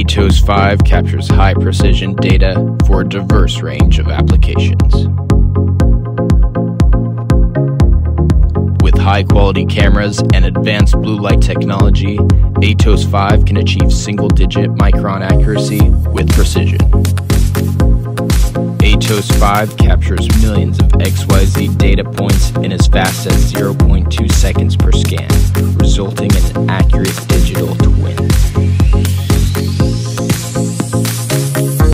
ATOS 5 captures high precision data for a diverse range of applications. With high quality cameras and advanced blue light technology, ATOS 5 can achieve single digit micron accuracy with precision. ATOS 5 captures millions of XYZ data points in as fast as 0.2 seconds per scan, resulting in accurate.